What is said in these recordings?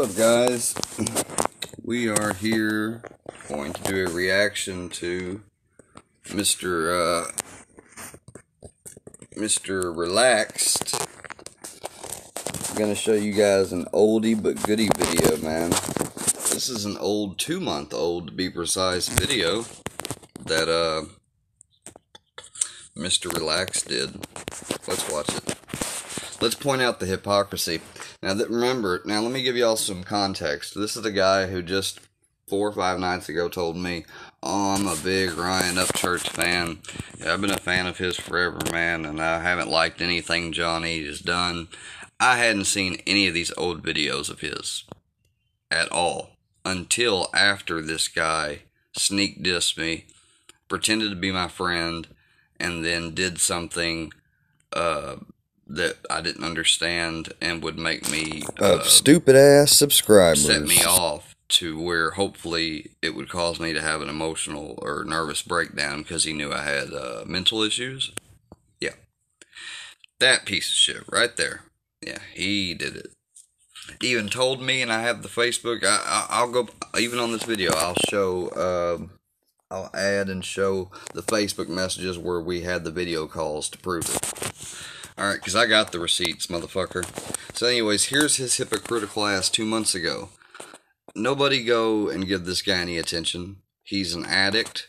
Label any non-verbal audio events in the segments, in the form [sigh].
Up, guys? We are here going to do a reaction to Mr. Uh, Mr. Relaxed. I'm gonna show you guys an oldie but goodie video, man. This is an old, two month old to be precise, video that uh, Mr. Relaxed did. Let's watch it. Let's point out the hypocrisy. Now that remember, now let me give y'all some context. This is the guy who just four or five nights ago told me, "Oh, I'm a big Ryan Upchurch fan. Yeah, I've been a fan of his forever, man, and I haven't liked anything Johnny has done. I hadn't seen any of these old videos of his at all until after this guy sneak dissed me, pretended to be my friend, and then did something." Uh, that I didn't understand and would make me uh, stupid ass subscribers set me off to where hopefully it would cause me to have an emotional or nervous breakdown because he knew I had uh, mental issues. Yeah, that piece of shit right there. Yeah, he did it. even told me, and I have the Facebook. I, I will go even on this video. I'll show. Uh, I'll add and show the Facebook messages where we had the video calls to prove it. Alright, because I got the receipts, motherfucker. So anyways, here's his hypocritical ass two months ago. Nobody go and give this guy any attention. He's an addict.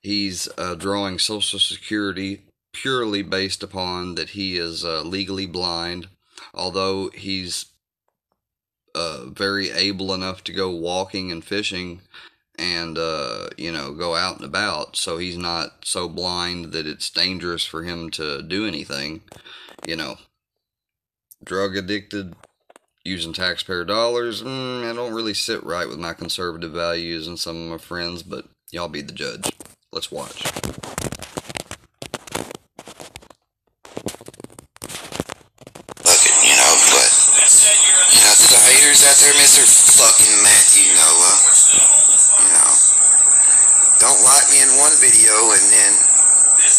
He's uh, drawing Social Security purely based upon that he is uh, legally blind. Although he's uh, very able enough to go walking and fishing and uh, you know go out and about. So he's not so blind that it's dangerous for him to do anything you know. Drug addicted using taxpayer dollars mm, i don't really sit right with my conservative values and some of my friends but y'all be the judge. Let's watch. You know, but, you know, to the haters out there, Mr. fucking Matthew Noah, you know, don't like me in one video and then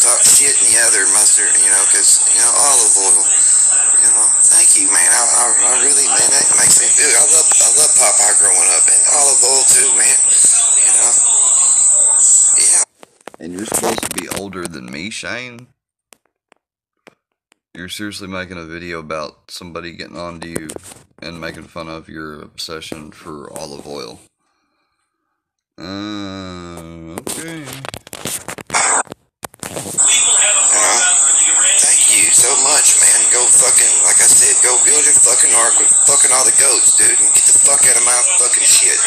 talk shit in the other, mustard, you know, because, you know, olive oil, you know, thank you, man. I, I, I really, man, that makes me feel, I love, I love Popeye growing up, and olive oil too, man, you know, yeah. And you're supposed to be older than me, Shane? You're seriously making a video about somebody getting onto you and making fun of your obsession for olive oil. Uh, okay. thank you so much, man. Go fucking, like I said, go build your fucking ark with fucking all the goats, dude, and get the fuck out of my fucking shit.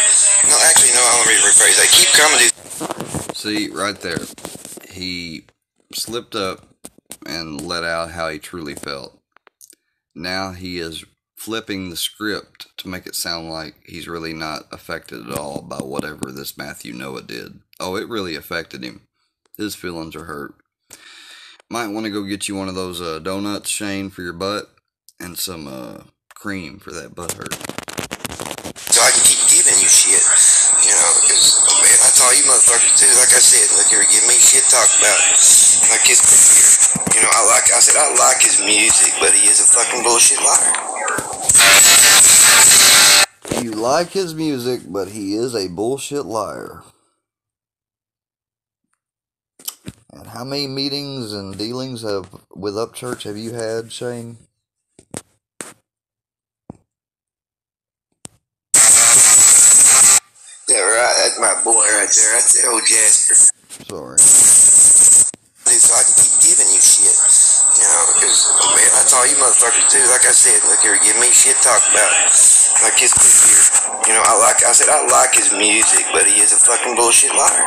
No, actually, no, let me rephrase. They keep coming to. See, right there, he slipped up and let out how he truly felt. Now he is flipping the script to make it sound like he's really not affected at all by whatever this Matthew Noah did. Oh, it really affected him. His feelings are hurt. Might want to go get you one of those uh, donuts, Shane, for your butt, and some uh, cream for that butt hurt. So I can keep giving you shit, you know, because, man, I told you motherfuckers too, like I said, look here, give me shit talk about, like his You know, I like, I said, I like his music, but he is a fucking bullshit liar. You like his music, but he is a bullshit liar. And how many meetings and dealings have with Upchurch have you had, Shane? Yeah, right. That's my boy right there. That's the old Jasper. Sorry so I can keep giving you shit. You know, because man, that's all you motherfuckers do. Like I said, look here, give me shit talk about like his career. You know, I like. I said I like his music, but he is a fucking bullshit liar.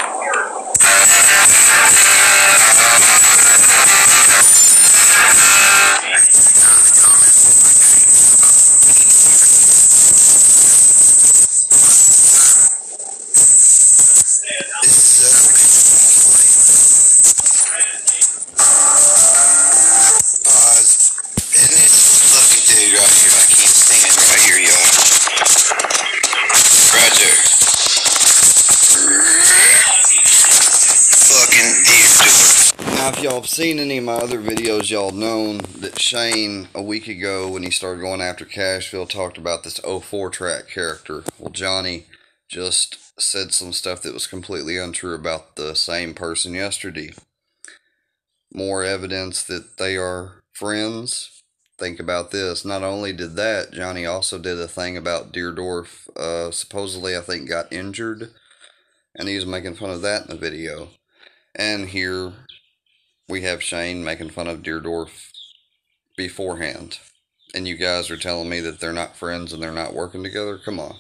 Now, if y'all have seen any of my other videos, y'all known that Shane, a week ago, when he started going after Cashville, talked about this 04 track character. Well, Johnny just said some stuff that was completely untrue about the same person yesterday. More evidence that they are friends. Think about this. Not only did that, Johnny also did a thing about Deerdorf, uh, supposedly, I think, got injured. And he's making fun of that in the video. And here, we have Shane making fun of Deerdorf beforehand. And you guys are telling me that they're not friends and they're not working together? Come on.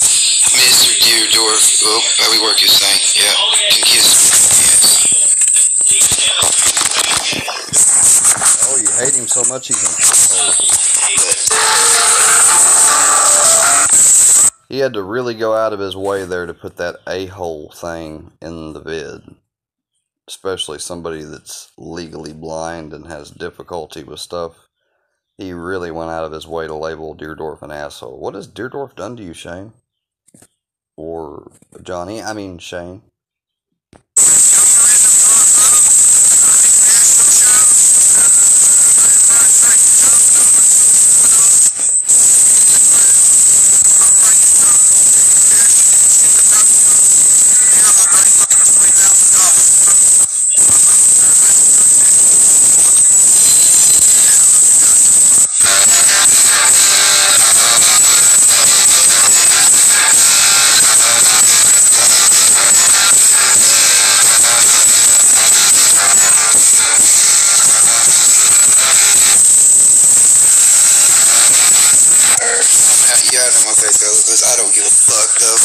Mr. Deerdorf. Oh, how we work his thing. Yeah. Can kiss me. Yes. Oh, you hate him so much he can. He had to really go out of his way there to put that a hole thing in the vid. Especially somebody that's legally blind and has difficulty with stuff. He really went out of his way to label Deerdorf an asshole. What has Deerdorf done to you, Shane? Or Johnny? I mean, Shane. Yeah, I know my face though, because I don't give a fuck though.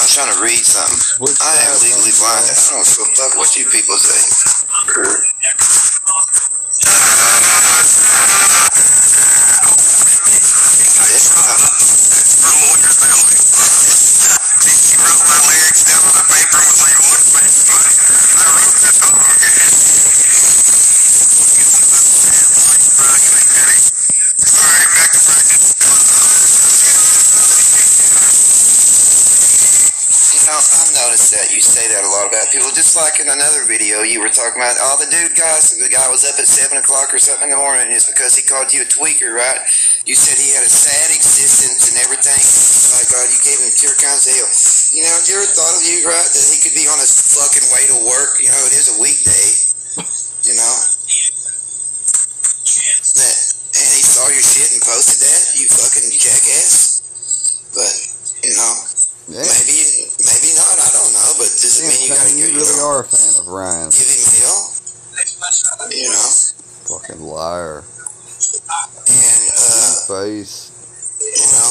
I'm trying to read something. Which I am legally blind. I don't give a fuck what you people say. You know, I've noticed that you say that a lot about people. Just like in another video, you were talking about oh, the dude guys. The guy was up at seven o'clock or something in the morning. It's because he called you a tweaker, right? You said he had a sad existence and everything. My God, you gave him pure kinds of hell. You know, have you ever thought of you, right, that he could be on his fucking way to work? You know, it is a weekday. You know, that, and he saw your shit and posted that. You fucking jackass. But you know. Yeah. Maybe, maybe But does it mean you gotta go? you You really know, are a fan of Ryan. give him hell. You know, Fucking liar. and uh, Face. you know,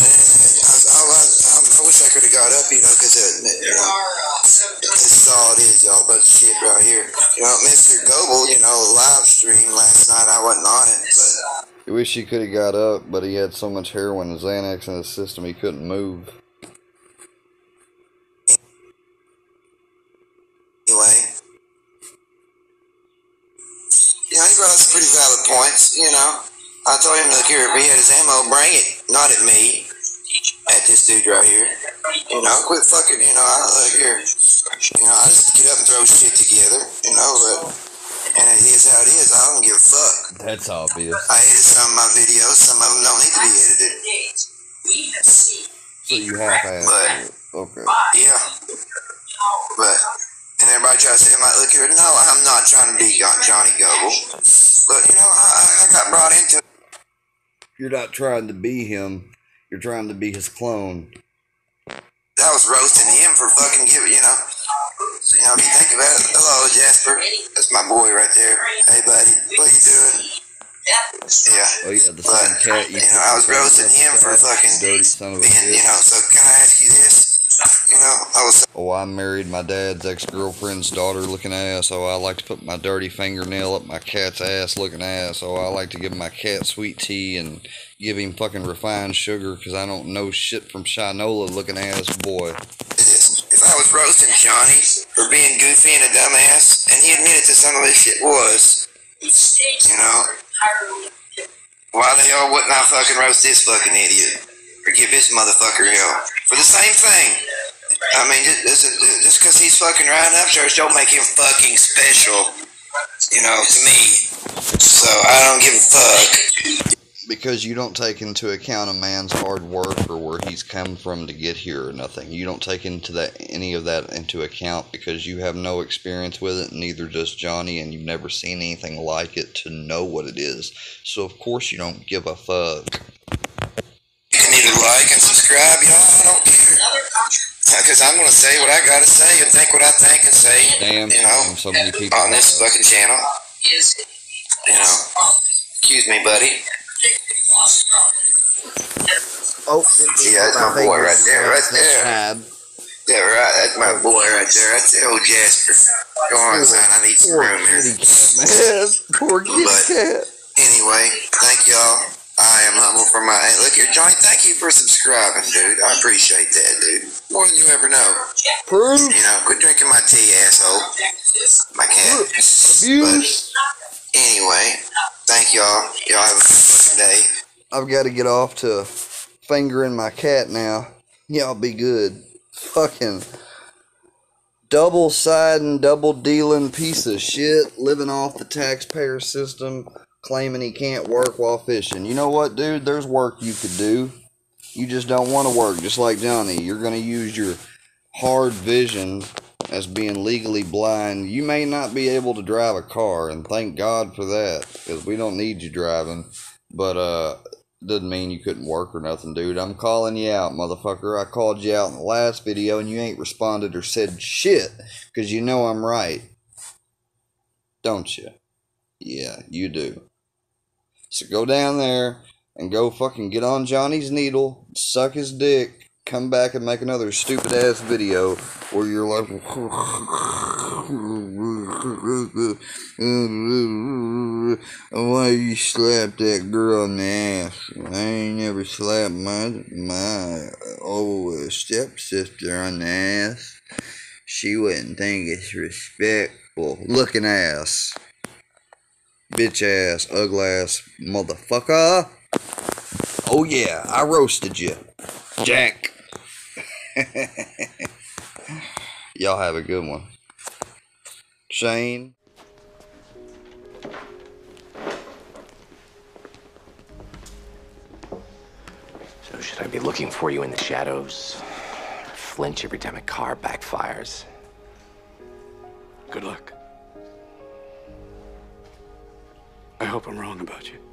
and, and I, I, I, I wish I could have got up. You know, because uh, you know, this is all it is, y'all. But shit right here. You know, Mr. Gobble. You know, live stream last night. I wasn't on it, but You wish he could have got up, but he had so much heroin and Xanax in his system he couldn't move. anyway. Know, he brought up some pretty valid points, you know. I told him, look here, if he had his ammo, bring it. Not at me. At this dude right here. You know, quit fucking, you know, I look here. You know, I just get up and throw shit together, you know, but, and it is how it is. I don't give a fuck. That's obvious. I edit some of my videos, some of them don't need to be edited. So you half-assed But- Okay. Yeah. But, everybody tries to say, like, look here, no, I'm not trying to be Johnny Gobble. But, you know, I, I got brought into it. You're not trying to be him. You're trying to be his clone. I was roasting him for fucking giving, you know. So, you know, if you think about it, hello, Jasper. That's my boy right there. Hey, buddy, what are you doing? Yeah. Oh yeah, the But, cat you you know, I was roasting him for fucking dirty son of a being, you know, so can I ask you this? You know, I was Oh, I married my dad's ex-girlfriend's daughter looking ass. Oh, I like to put my dirty fingernail up my cat's ass looking ass. Oh, I like to give my cat sweet tea and give him fucking refined sugar because I don't know shit from Shinola looking ass boy. If I was roasting Johnny for being goofy and a dumbass, and he admitted to some of this shit was, you know, why the hell wouldn't I fucking roast this fucking idiot? Or give this motherfucker hell? For the same thing. I mean, just because he's fucking riding Upchurch don't make him fucking special, you know, to me. So I don't give a fuck. Because you don't take into account a man's hard work or where he's come from to get here or nothing. You don't take into that any of that into account because you have no experience with it, neither does Johnny, and you've never seen anything like it to know what it is. So of course you don't give a fuck. You can either like and subscribe, y'all. I don't care. Because I'm going to say what I got to say and think what I think and say, Damn, you know, so many people. on this fucking channel. You know. Excuse me, buddy. Oh, Yeah, that's my boy right there, right there. Yeah, right. That's my boy right there. That's the old Jasper. Go on, son. I need some room here. kitty cat, man. [laughs] Poor kitty But- cat. Anyway, thank y'all. I am humble for my. Hey, look here, Johnny. Thank you for subscribing, dude. I appreciate that, dude. More than you ever know. Proof. You know, quit drinking my tea, asshole. My cat. Abuse. But anyway, thank y'all. Y'all have a good fucking day. I've got to get off to fingering my cat now. Y'all be good. Fucking double siding, double dealing piece of shit living off the taxpayer system, claiming he can't work while fishing. You know what, dude? There's work you could do. You just don't want to work, just like Johnny. You're going to use your hard vision as being legally blind. You may not be able to drive a car, and thank God for that, because we don't need you driving. But, uh, doesn't mean you couldn't work or nothing, dude. I'm calling you out, motherfucker. I called you out in the last video and you ain't responded or said shit because you know I'm right. Don't you? Yeah, you do. So go down there and go fucking get on Johnny's needle, suck his dick, come back and make another stupid ass video where you're like, why you slap that girl in the ass? I ain't never slapped my my old stepsister on the ass. She wouldn't think it's respectful. Looking ass. Bitch ass, ugly ass motherfucker. Oh yeah, I roasted you. Jack. [laughs] Y'all have a good one. Shane. So should I be looking for you in the shadows? Flinch every time a car backfires? Good luck. Hope I'm wrong about you.